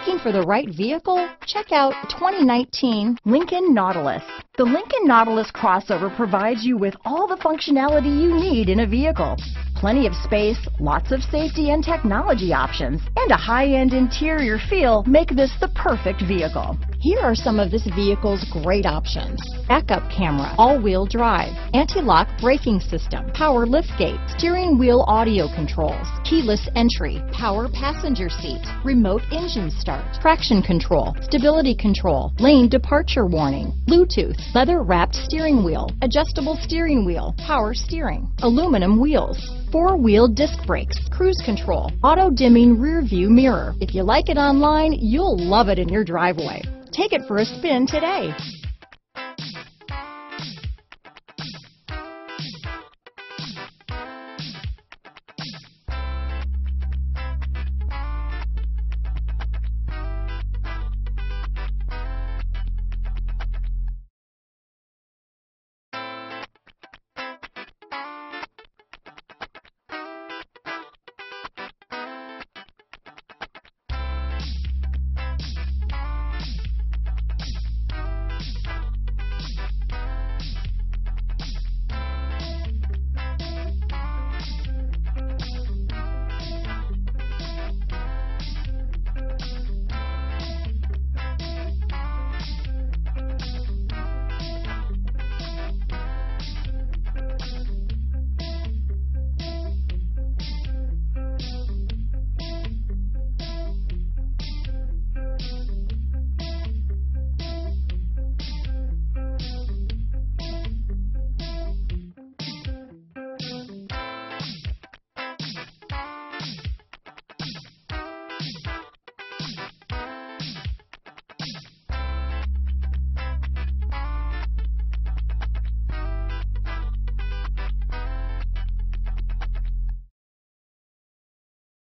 Looking for the right vehicle? Check out 2019 Lincoln Nautilus. The Lincoln Nautilus crossover provides you with all the functionality you need in a vehicle. Plenty of space, lots of safety and technology options, and a high-end interior feel make this the perfect vehicle. Here are some of this vehicle's great options. Backup camera, all-wheel drive, anti-lock braking system, power liftgate, steering wheel audio controls, keyless entry, power passenger seat, remote engine start, traction control, stability control, lane departure warning, Bluetooth, leather wrapped steering wheel, adjustable steering wheel, power steering, aluminum wheels, four-wheel disc brakes, cruise control, auto-dimming rear view mirror. If you like it online, you'll love it in your driveway. Take it for a spin today.